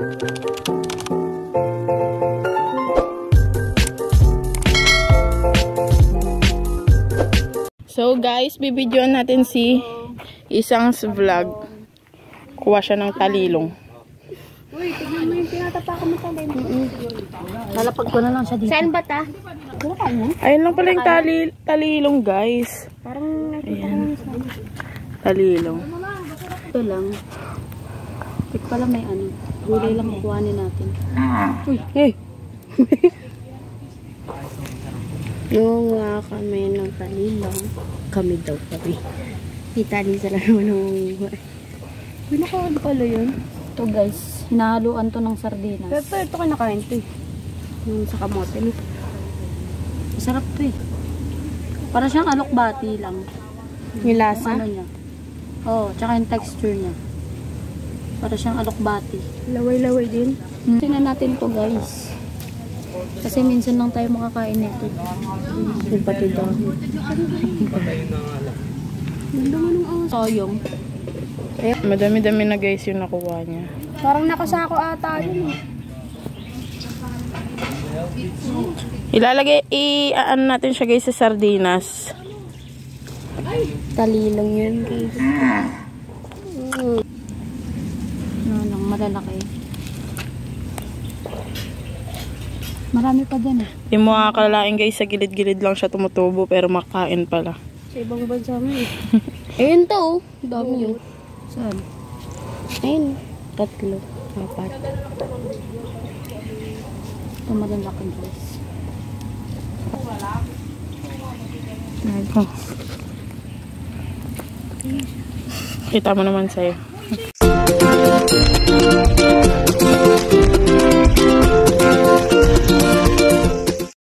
So guys, bibidyoan natin si isang vlog. Kuha siya ng talilong. Uy, tignan mo yung tinatapakan mo sa Lalapag ko na lang siya dito. Saan ba ta? Mo? Ayun lang pala yung tali, talilong guys. Parang Ayan. Talilong. Ito lang. Ito pala may ano. Gulay lang kukuhanin natin. Uy, hey. Nunga kami ng talilong. Kami daw kami. Itali sa naman ng Uy, nakawad pala yun. Ito guys, hinahaluan to ng sardinas. Pero ito kinakain to eh. Yung sa kamote. no? Masarap to eh. Para siyang alokbati lang. Yung Yung lasa. ano niya. Oo, oh, tsaka yung texture niya. Para siyang alokbati. Laway-laway din. Tingnan natin to guys. Kasi minsan lang tayo makakain nito. Yung pati dahon. Soyong. Madami-dami na guys yung nakuha niya. Parang nakasako ata yun eh. Ilalagay, i-ano natin siya guys sa sardinas. Talilong yun guys. Ano lang, malalaki. Marami pa dyan eh. Yung mga kalalain guys, sa gilid-gilid lang siya tumutubo pero makain pala. Sa ibang bansa mo eh. Ayun to oh. Dami yun. Saan? Ayun. Tatlo. Apat. Ito malalaki guys. Oh. Kita mo naman sa'yo. you.